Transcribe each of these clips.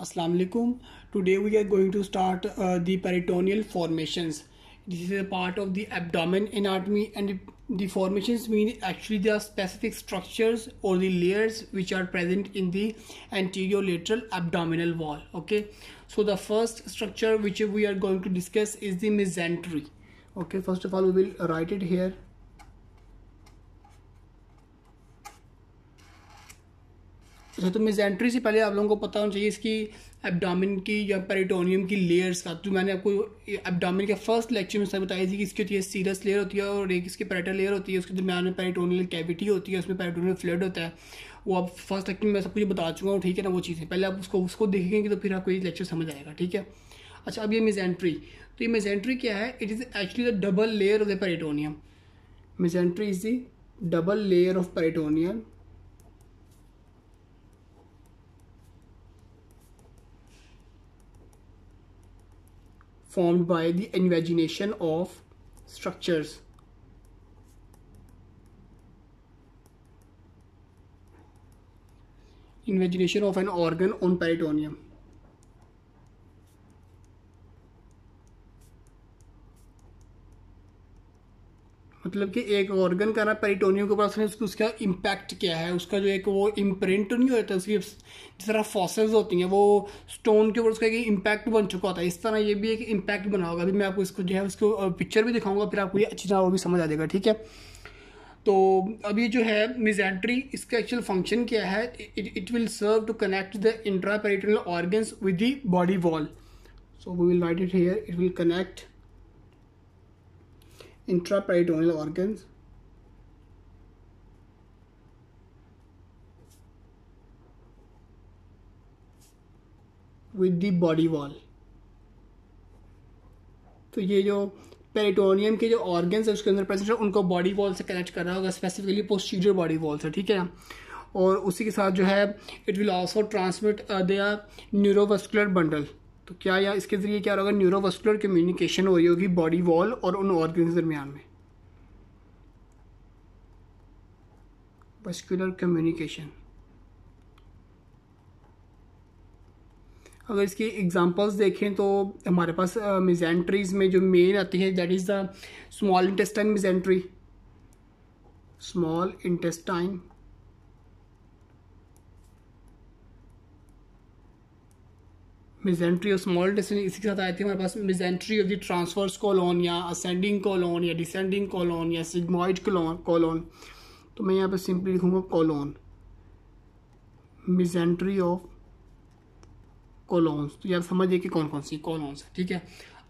Assalamu alaikum. Today we are going to start uh, the peritoneal formations. This is a part of the abdomen anatomy and the formations mean actually the specific structures or the layers which are present in the anterior lateral abdominal wall. Okay. So the first structure which we are going to discuss is the mesentery. Okay. First of all we will write it here अच्छा तो mesentery से पहले आप लोगों को पता होना चाहिए इसकी एबडामिन की या पेरिटोनियम की लेयर्स का। तो मैंने आपको एबडामिन के फ़र्स्ट लेक्चर में सब बताई थी कि इसकी होती है सीरस लेयर होती है और एक इसकी पेरेटल लेयर होती है, उसके दरमियान में पेरिटोनियल कैविटी होती है, उसमें पेरिटोनियल फ्लड होता है। वो आप फ़र्स्ट लेक्चर में मैं सब कुछ बता चुका हूँ, ठीक है ना, वो चीज़ें। पहले आप उसको उसको देखेंगे तो फिर आपको ये लेक्चर समझ आएगा, ठीक है? अच्छा अब ये मिजेंट्री तो ये मिजेंट्री क्या है? It is actually the double layer of the peritoneum mesentery is the double layer of peritoneum formed by the invagination of structures. Invagination of an organ on peritoneum. मतलब कि एक ऑर्गन का ना peritoneum के ऊपर उसका इम्पैक्ट क्या है। उसका जो एक वो इम्प्रिंट नहीं होता उसकी जिस तरह फॉसल्स होती हैं, वो स्टोन के ऊपर उसका एक इम्पैक्ट बन चुका होता है। इस तरह ये भी एक इम्पैक्ट बना होगा। अभी मैं आपको इसको जो है, उसको पिक्चर भी दिखाऊँगा, फिर आपको ये अच्छी तरह वो भी समझ आ जाएगा, ठीक है? तो ये जो है मिजेंट्री इसका एक्चुअल फ़ंक्शन क्या है? It will serve to connect the intraperitoneal organs with the body wall so we will write it here it will connect intraperitoneal organs. With the body wall. तो ये जो पेरिटोनियम के जो organs है, उसके अंदर प्रेजेंट है, उनको बॉडी वॉल से कनेक्ट कर रहा होगा स्पेसिफिकली पोस्टीरियर बॉडी वॉल से, ठीक है? और उसी के साथ जो है it will also transmit the neurovascular bundle तो क्या या इसके ज़रिए क्या होगा? न्यूरोवस्कुलर कम्युनिकेशन हो रही होगी बॉडी वॉल और उन ऑर्गन के दरमियान में। वस्कुलर कम्युनिकेशन अगर इसकी एग्जांपल्स देखें तो हमारे पास मिजेंट्रीज में जो मेन आती है that is the small intestine mesentery small intestine mesentery और स्मॉल इसी के साथ आती है हमारे पास mesentery of the transverse colon या असेंडिंग कॉलोन या डिसेंडिंग कॉलोन या सिग्मॉइड कॉलोन तो मैं यहाँ पे सिंपली लिखूँगा कॉलोन। Mesentery of कॉलोन्स। तो ये आप समझिए कि कौन कौन सी कॉलोन्स है, ठीक है?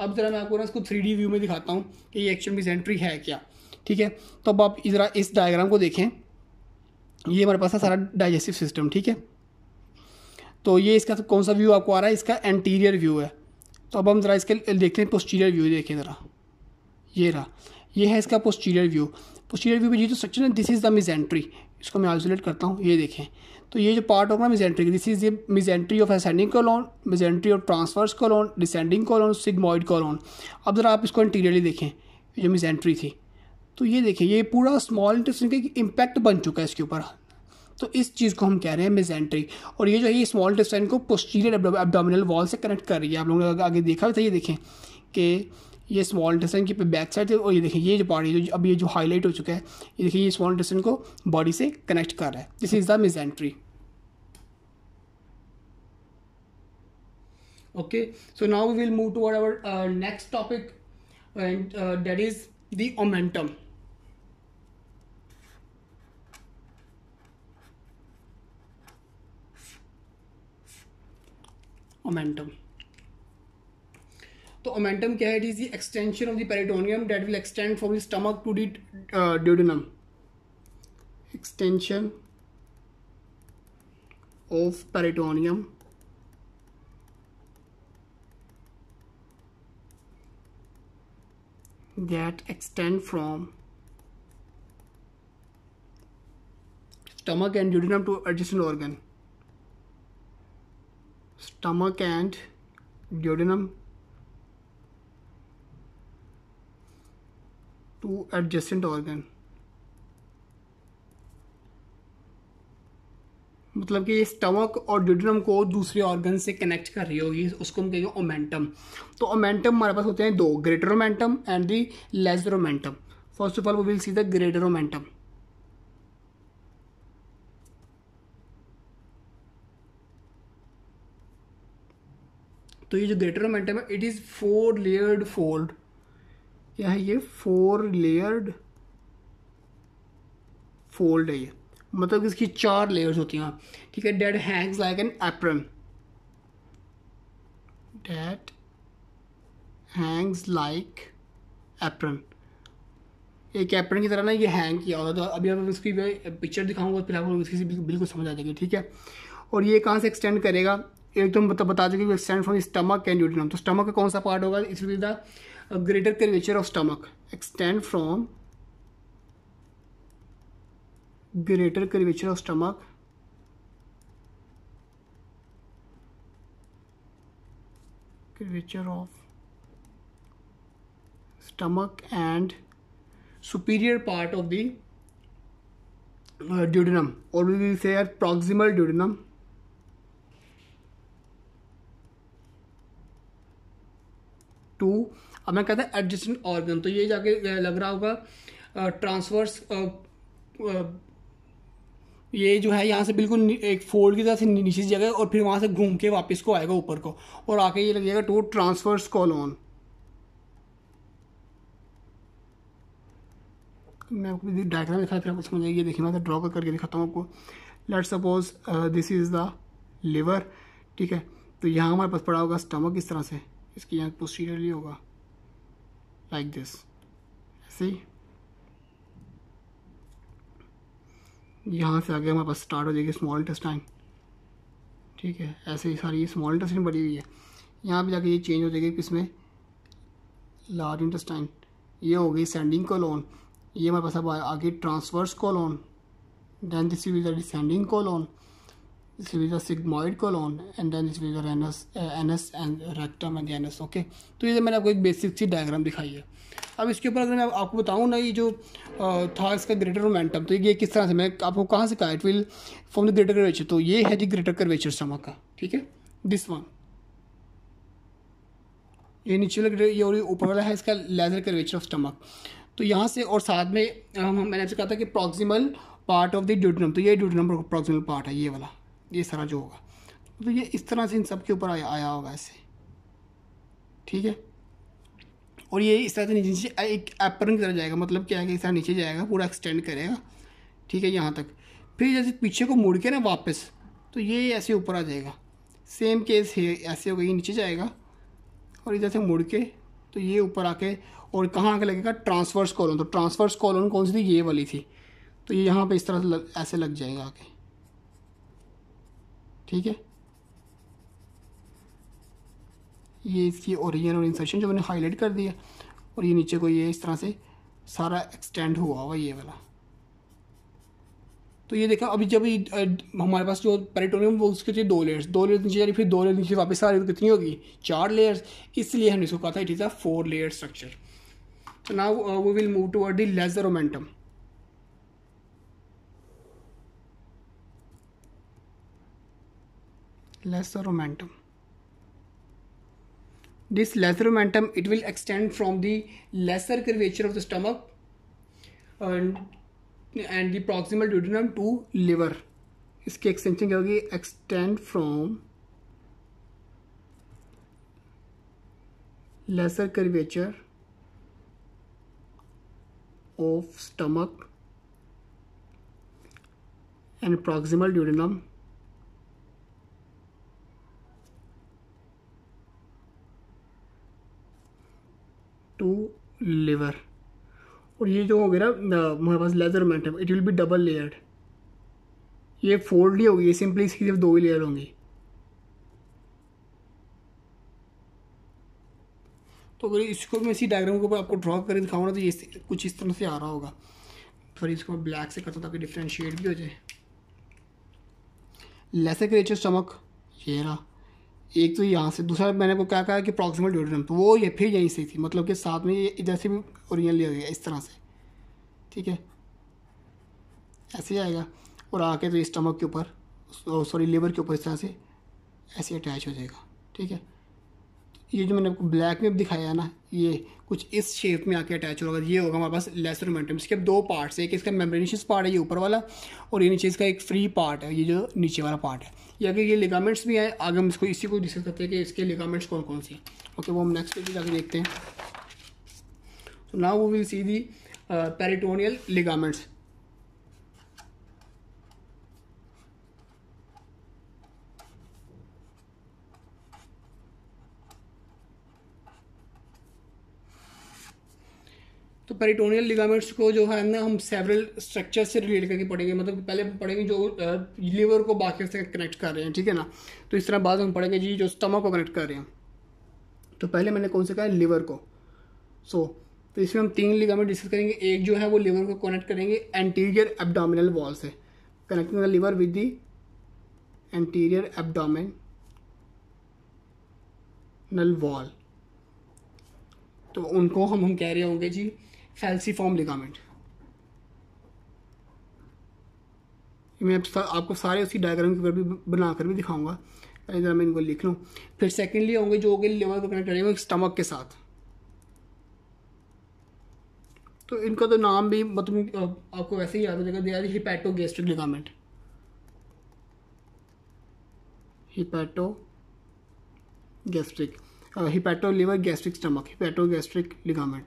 अब ज़रा मैं आपको ना इसको थ्री व्यू में दिखाता हूँ कि ये एक्चुअल मिजेंट्री है क्या, ठीक है? तो अब आप ज़रा इस डायग्राम को देखें। ये हमारे पास है सारा डाइजेस्टिव सिस्टम ठीक है? तो ये इसका कौन सा व्यू आपको आ रहा है? इसका एंटीरियर व्यू है। तो अब हम ज़रा इसके देखते हैं पोस्टीरियर व्यू देखें ज़रा। ये रहा। ये है इसका पोस्टीरियर व्यू पोस्टीरियर व्यू में ये जो स्ट्रक्चर है दिस इज़ द मिजेंट्री इसको मैं आइसोलेट करता हूँ, ये देखें। तो ये जो पार्ट होगा मिजेंट्री दिस इज़ ये mesentery of ascending colon mesentery of transverse colon descending colon sigmoid colon अब ज़रा आप इसको इंटीरियरली देखें जो मिजेंट्री थी। तो ये देखें, ये पूरा स्मॉल इंटेस्टिन का इम्पैक्ट बन चुका है इसके ऊपर। तो इस चीज़ को हम कह रहे हैं मिजेंट्री और ये जो है ये स्मॉल इंटेस्टाइन को पोस्टीरियर एब्डोमिनल वॉल से कनेक्ट कर रही है। आप लोगों ने आगे देखा था ये देखें कि ये स्मॉल इंटेस्टाइन की बैक साइड और ये देखिए ये जो पार्ट जो अब ये जो हाईलाइट हो चुका है ये देखिए ये स्मॉल इंटेस्टाइन को बॉडी से कनेक्ट कर रहा है। This is the mesentery okay so now we will move toward our uh, next topic and uh, that is omentum तो ओमेंटम क्या है? It is the extension of the peritoneum that will extend from the stomach to the duodenum extension of peritoneum that extend from stomach and duodenum to adjacent organ stomach and duodenum to adjacent organ. मतलब कि stomach और ड्यूड्रम को दूसरे organ से connect कर रही होगी, उसको हम कहेंगे ओमेंटम तो ओमेंटम हमारे पास होते हैं दो greater omentum and the lesser omentum first of all we will see the greater omentum तो ये जो ग्रेटर मोमेंटम है it is four layered fold क्या है ये फोर लेयर्ड फोल्ड है ये। मतलब इसकी चार लेयर्स होती हैं ठीक है that hangs like an apron that hangs like apron एक एप्रन की तरह ना ये हैंग किया होगा तो अभी अब इसकी पिक्चर दिखाऊँगा फिर आपको इसकी बिल्कुल समझ आ जाएगी। ठीक है? और ये कहाँ से एक्सटेंड करेगा? एक मतलब बता दूँगी extend from stomach and duodenum तो स्टमक का कौन सा पार्ट होगा? Is the greater curvature of stomach extend from greater curvature of stomach curvature of stomach and superior part of the duodenum और प्रॉक्सिमल ड्यूडिनम टू, अब मैं कहता है एडजस्टेंट ऑर्गन तो ये जाके लग रहा होगा ट्रांसवर्स ये जो है यहाँ से बिल्कुल एक फोल्ड की तरह से नीचे जगह और फिर वहाँ से घूम के वापस को आएगा ऊपर को, और आके ये लग जाएगा टू ट्रांसफर्स कॉलोन मैं आपको डायग्राम दिखा फिर आपको समझ आएगी देखिए मैं ड्रॉ कर करके दिखाता हूँ आपको। Let suppose this is the liver ठीक है? तो यहाँ हमारे पास पड़ा होगा स्टमक इस तरह से। इसकी यहाँ पोस्टीरियरली होगा लाइक दिस ऐसे ही यहाँ से आगे हमारे पास स्टार्ट हो जाएगी स्मॉल इंटेस्टाइन ठीक है? ऐसे ही सारी ये स्मॉल इंटेस्टाइन बड़ी हुई है। यहाँ पे जाके ये चेंज हो जाएगी किसमें? लार्ज इंटेस्टाइन ये हो गई सेंडिंग कोलोन ये हमारे पास अब आगे transverse colon then this the descending colon this will be the sigmoid colon and then this will be the anus, uh, anus and rectum and the anus okay? तो ये मैंने आपको एक बेसिक सी डायग्राम दिखाई है। अब इसके ऊपर अगर मैं आपको बताऊँ ना ये जो था इसका ग्रेटर मोमेंटम तो ये किस तरह से मैं आपको कहाँ से कहा it will from the greater curvature तो ये है जी ग्रेटर कर्वेचर स्टमक का ठीक है? दिस वन ये नीचे वाला ये और ऊपर वाला है इसका लेजर कर्वेचर ऑफ़ स्टमक तो यहाँ से और साथ में मैंने आपसे कहा था कि proximal part of the duodenum तो ये ड्यूटनम प्रॉक्सिमल पार्ट है ये वाला। ये सारा जो होगा। तो ये इस तरह से इन सब के ऊपर आया, आया होगा ऐसे। ठीक है? और ये इस तरह से नीचे नीचे एक एपरन की तरह जाएगा। मतलब क्या है कि इस तरह नीचे जाएगा पूरा एक्सटेंड करेगा। ठीक है यहाँ तक। फिर जैसे पीछे को मुड़ के ना वापस तो ये ऐसे ऊपर आ जाएगा। सेम केस है ऐसे होगा ये नीचे जाएगा। और इधर से मुड़ के तो ये ऊपर आके और कहाँ आके लगेगा? ट्रांसफर्स कॉलोन तो ट्रांसफर्स कॉलोन कौन सी थी? ये वाली थी। तो ये यहाँ पे इस तरह से लग, ऐसे लग जाएगा आके ठीक है? ये इसकी ओरिजिन और इंसर्शन जो मैंने हाईलाइट कर दिया और ये नीचे को ये इस तरह से सारा एक्सटेंड हुआ हुआ ये वाला। तो ये देखा, अभी जब हमारे पास जो पेरिटोनियम वो उसके थे दो लेयर्स दो लेयर्स नीचे जा रही फिर दो लेयर्स नीचे वापस आ रही तो कितनी होगी? चार लेयर्स इसलिए हमने इसको कहा था it is a four layer structure तो now we will move toward the lesser omentum lesser momentum this lesser momentum it will extend from the lesser curvature of the stomach and and the proximal duodenum to liver इसकी extension क्या होगी extend from lesser curvature of stomach and proximal duodenum to liver और ये जो हो गया ना हमारे पास lesser omentum it will be double layered ये फोल्ड नहीं होगी, ये सिंपली इसकी सिर्फ़ दो ही लेयर होंगी। तो अगर इसको मैं इसी डायग्राम के ऊपर आपको ड्रॉ करके दिखाऊँगा तो ये कुछ इस तरह से आ रहा होगा। फिर इसको ब्लैक से करता हूँ ताकि डिफ्रेंशिएट भी हो जाए। लेसर क्रेचर स्टमक ये रहा। एक तो यहाँ से, दूसरा मैंने को क्या कहा कि प्रॉक्सिमल ड्यूटरम तो वो ये फिर यहीं से थी मतलब कि साथ में ये इधर से भी ओरिजिनल लिया गया इस तरह से, ठीक है? ऐसे ही आएगा, और आके तो स्टमक के ऊपर सॉरी लीवर के ऊपर इस तरह से ऐसे अटैच हो जाएगा, ठीक है? ये जो मैंने आपको ब्लैक में दिखाया है ना, ये कुछ इस शेप में आके अटैच होगा, ये होगा हमारे पास लेसर मोमेंटम इसके दो पार्ट्स है, एक इसका मेम्ब्रेनिशियस पार्ट है, ये ऊपर वाला, और ये नीचे इसका एक फ्री पार्ट है, ये जो नीचे वाला पार्ट है। ये अगर ये लिगामेंट्स भी हैं, आगे हम इसको इसी को डिस्कस करते हैं कि इसके लिगामेंट्स कौन कौन से हैं। ओके वो हम नेक्स्ट पेज जाके देखते हैं। So now we will see the peritoneal ligaments तो पेरिटोनियल लिगामेंट्स को जो है ना हम सेवरल स्ट्रक्चर से रिलेट करके पढ़ेंगे। मतलब पहले हम पढ़ेंगे जो लीवर को बाकी से कनेक्ट कर रहे हैं ठीक है ना? तो इस तरह बाद हम पढ़ेंगे जी जो स्टमक को कनेक्ट कर रहे हैं। तो पहले मैंने कौन से कहा लीवर को। सो so, तो इसमें हम तीन लिगामेंट डिस्कस करेंगे। एक जो है वो लीवर को कनेक्ट करेंगे एंटीरियर एबडामिनल वॉल से। Connecting the liver with the anterior abdominal wall तो उनको हम हम कह रहे होंगे जी फैल्सीफॉर्म लिगामेंट मैं आपको सारे उसी डायग्राम के ऊपर भी बनाकर भी दिखाऊँगा। पहले मैं इनको लिख लूँ। फिर सेकेंडली होंगे जो होंगे लिवर को कनेक्ट करेंगे स्टमक के साथ। तो इनका तो नाम भी मतलब आपको वैसे ही याद हो जाएगा they are hepatogastric ligament hepatogastric hepato liver gastric stomach hepatogastric ligament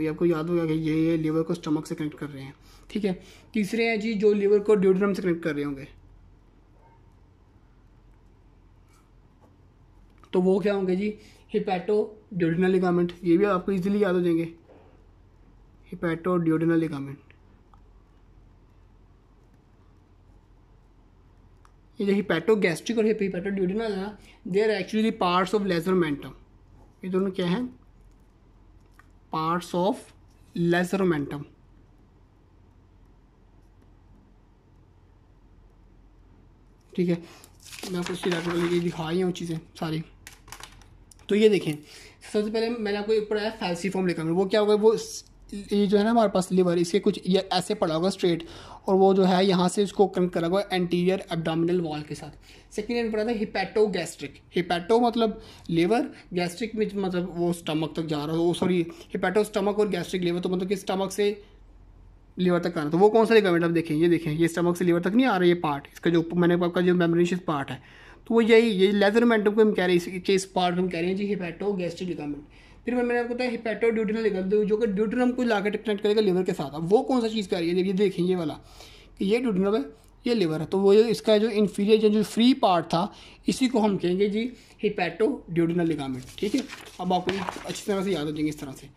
तो ये आपको याद होगा कि ये ये लीवर को स्टमक से कनेक्ट कर रहे हैं। ठीक है? तीसरे हैं जी, जो लीवर को ड्यूड्रम से कनेक्ट कर रहे होंगे। तो वो क्या होंगे जी? हिपैटो ड्यूडिनल लिगामेंट ये भी आपको इजीली याद हो जाएँगे। हिपैटो ड्यूडिनल लिगामेंट ये जो हिपैटो गैस्ट्रिक और हिपैटो ड्यूडिनल है ना they are actually parts of lesser omentum ये दोनों क्या है? पार्ट्स ऑफ़ momentum ठीक है, मैं आपको इसकी दिखा दिखाई हूँ, चीज़ें, सारी। तो ये देखें, सबसे पहले मैंने आपको एक पढ़ाया फैल्सीफॉर्म लिखा वो क्या होगा, वो ये जो है ना हमारे पास लिवर इसके कुछ ये ऐसे पड़ा होगा स्ट्रेट और वो जो है यहाँ से इसको कनेक्ट करा हुआ एंटीरियर एब्डामिनल वॉल के साथ। सेकेंड पढ़ा था हिपैटो गैस्ट्रिक हिपैटो मतलब लिवर गैस्ट्रिक में मतलब वो स्टमक तक जा रहा है सॉरी हिपैटो स्टमक और गैस्ट्रिक लिवर तो मतलब कि स्टमक से लिवर तक आना तो वो कौन सा लिगामेंट आप देखें, ये देखें, ये स्टमक से लीवर तक नहीं आ रहा, ये पार्ट इसका जो मैंने आपका जो मेमोरीशियस पार्ट है। तो वो यही, ये लेजर मेंटम को हम कह रहे हैं, इस पार्ट को हम कह रहे हैं जी हिपैटो गैस्ट्रिक लिगामेंट फिर मैं मैंने आपको बताया हिपैटो ड्यूटिनल लिगा जो कि ड्यूटिनम को लाकर कनेक्ट करेगा लिवर के साथ। अब वो कौन सा चीज़ कर रही है? ये देखें, ये वाला, कि ये ड्यूटिनम है, ये लिवर है। तो वो इसका जो इन्फीरियर जो फ्री पार्ट था, इसी को हम कहेंगे जी हिपैटो ड्यूटिनल लिगामेंट ठीक है? अब आपको अच्छी तरह से याद हो जाएँगे इस तरह से।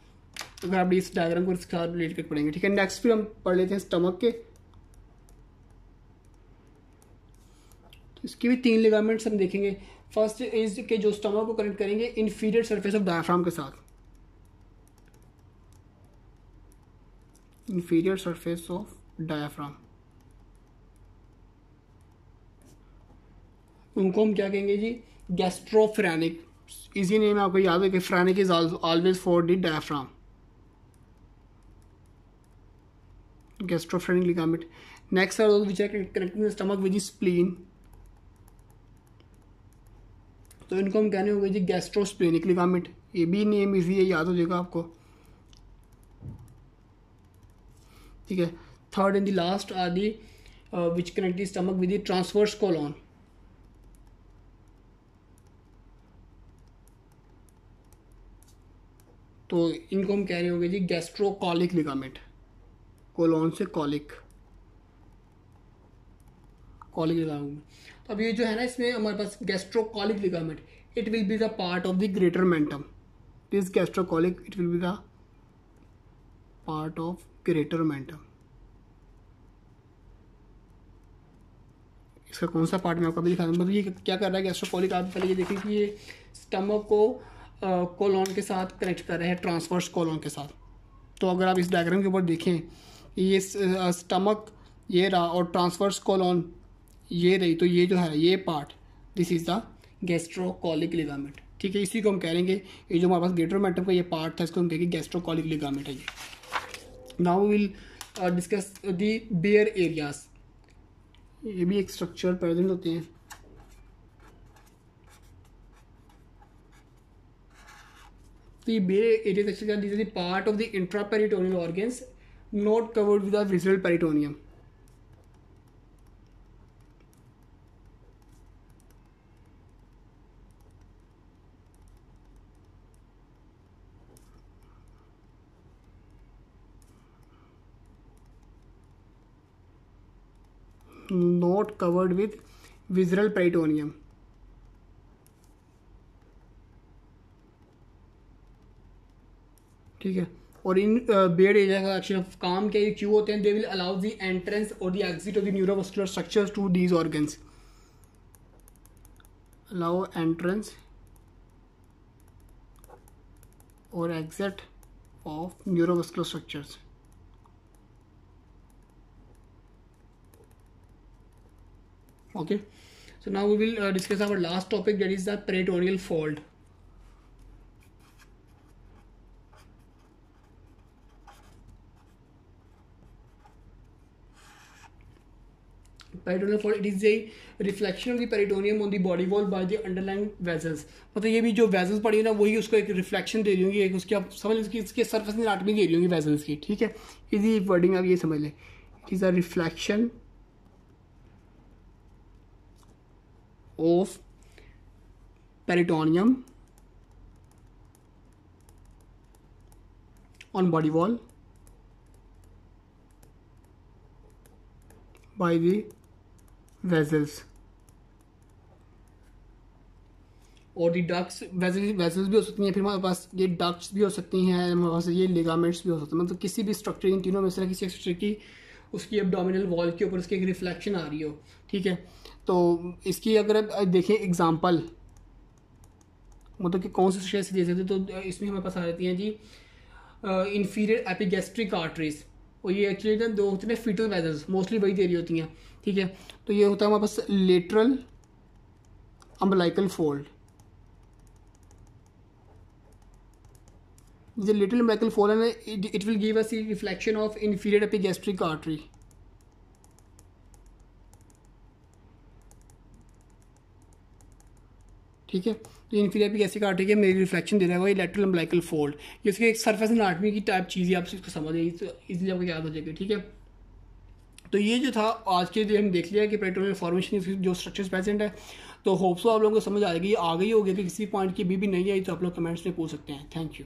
अगर आप इस डायग्राम को इसके साथ रिलेट कर पढ़ेंगे, ठीक है? नेक्स्ट फिर हम पढ़ लेते हैं स्टमक के। तो इसकी भी तीन लिगामेंट्स हम देखेंगे। फ़र्स्ट इज़ के जो स्टमक को कनेक्ट करेंगे इन्फीरियर सरफेस ऑफ़ डायफ्राम के साथ। Inferior surface of diaphragm. उनको हम क्या कहेंगे जी? गैस्ट्रोफ्रेनिक। इजी नेम आपको याद है कि phrenic is always for the diaphragm gastrophrenic ligament next are which are connecting stomach with spleen तो इनको हम कहने होंगे जी गैस्ट्रोस्प्लेनिक लिगामेंट ये भी नेम इजी है, याद हो जाएगा आपको। ठीक है? Third and the last are the which connect the stomach with the transverse colon तो इनको हम कह रहे होंगे जी गैस्ट्रोकॉलिक लिगामेंट कोलॉन से कॉलिक कॉलिक लिगामेंट तो अब ये जो है ना, इसमें हमारे पास gastrocolic ligament it will be the part of the greater omentum this gastrocolic it will be the part of greater omentum इसका कौन सा पार्ट मैं आपको अभी दिखा दूँ? मतलब ये क्या कर रहा है गैस्ट्रोकॉलिक आप पहले ये देखिए कि ये स्टमक को कोलोन के साथ कनेक्ट कर रहे हैं ट्रांसफर्स कोलोन के साथ। तो अगर आप इस डायग्राम के ऊपर देखें, ये स्टमक ये रहा और ट्रांसफर्स कोलोन ये रही तो ये जो है, ये part this is the gastrocolic ligament ठीक है, इसी को हम कह कहेंगे ये जो हमारे पास ग्रेटरोमेटम का ये पार्ट था, इसको हम कहेंगे गैस्ट्रोकॉलिक लिगामेंट है ये। Now will discuss the bare areas ये भी एक स्ट्रक्चर प्रेजेंट होते हैं। तो ये bare area section this is part of the intraperitoneal organs not covered with the visceral peritoneum not covered with visceral peritoneum ठीक है? और इन बेड एरिया का एक्शन ऑफ़ काम के क्यों होते हैं they will allow the entrance और the exit of the neuromuscular structures to these organs allow entrance और exit of neuromuscular structures okay so now we will uh, discuss our last topic that is the peritoneal fold peritoneal fold it is a reflection of the peritoneum on the body wall by the underlying vessels मतलब ये भी जो vessels पड़ी है ना वही उसको एक reflection दे रही होंगी एक उसकी आप समझ लो इसके surface anatomy दे रही होंगी vessels की ठीक है इसी वर्डिंग आप ये समझ लें it is a reflection of peritoneum on body wall by the vessels. और दी डक्स वेसल्स भी हो सकती हैं, फिर हमारे पास ये डक्स भी हो सकती हैं, हमारे पास ये लिगामेंट्स भी हो सकते हैं। मतलब किसी भी स्ट्रक्चर इन तीनों में से किसी स्ट्रक्चर की उसकी एबडोमिनल वॉल के ऊपर उसकी एक रिफ्लेक्शन आ रही हो, ठीक है? तो इसकी अगर देखें एग्जांपल मतलब कि कौन से शेयर से दे सकते तो इसमें हमारे पास आ जाती हैं जी इन्फीरियर एपिगेस्ट्रिक आर्टरीज और ये एक्चुअली ना, दो होते हैं फीटल वेजल्स मोस्टली वही दे रही होती हैं, ठीक है? तो ये होता है हमारे पास lateral umbilical fold the little fold and it, it will give us a reflection of inferior epigastric artery. ठीक है? तो इन्फीरियर एपिगैस्ट्रिक आर्टरी के मेरी रिफ्लेक्शन दे रहा है वो लेटरल अम्बलाइकल फोल्ड ये उसके एक सरफेस एनाटमी की टाइप चीज़ है आप इसको समझ जाइए तो इजीली आपको याद हो जाएगी ठीक है? तो ये जो था आज के जो हम देख लिया कि पेट्रोल फॉर्मेशन जो स्ट्रक्चर्स प्रेजेंट है तो होप्सो आप लोगों को समझ आ जाएगी आ गई होगी कि किसी पॉइंट की भी, भी नहीं आई तो आप लोग कमेंट्स में पूछ सकते हैं. Thank you